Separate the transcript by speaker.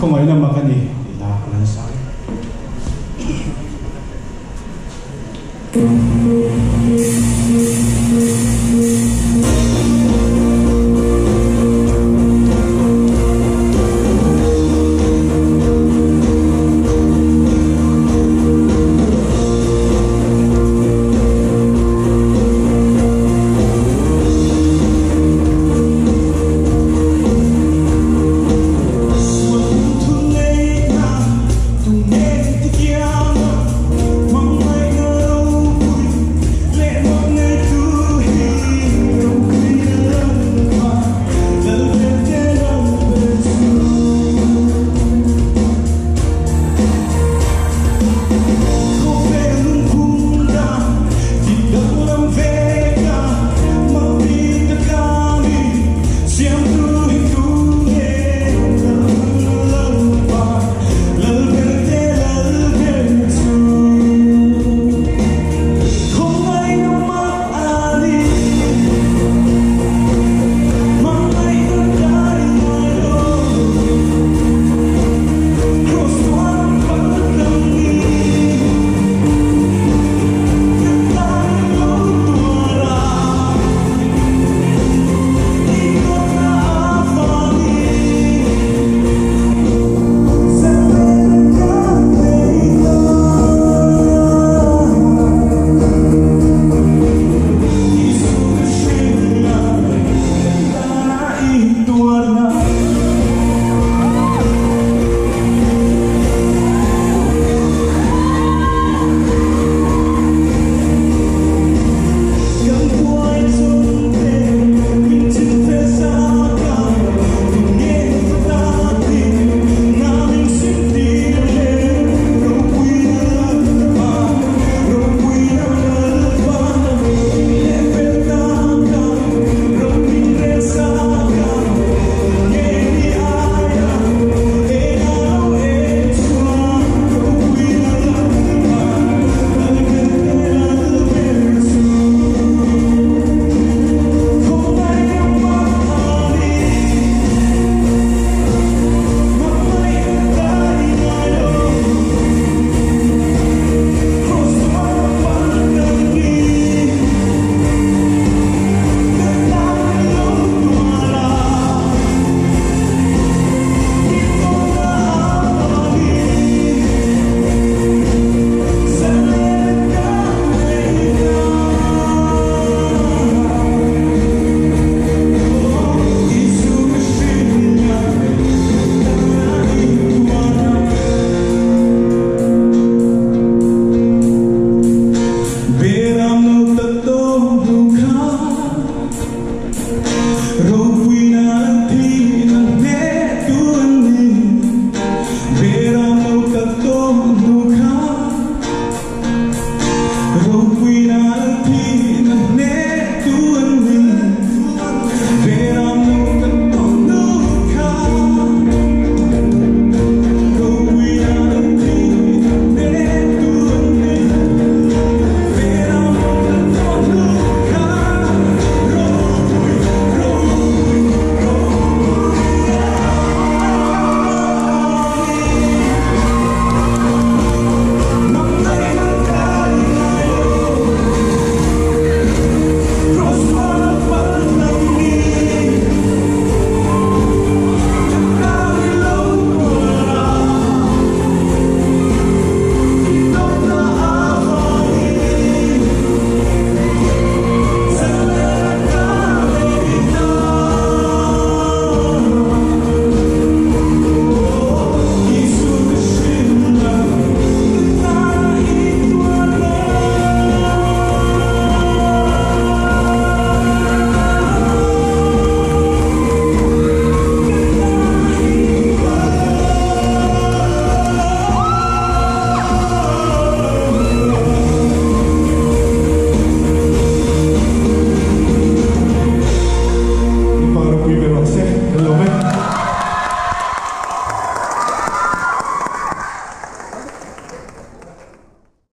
Speaker 1: kumain ng makani. Hila ko lang sa akin.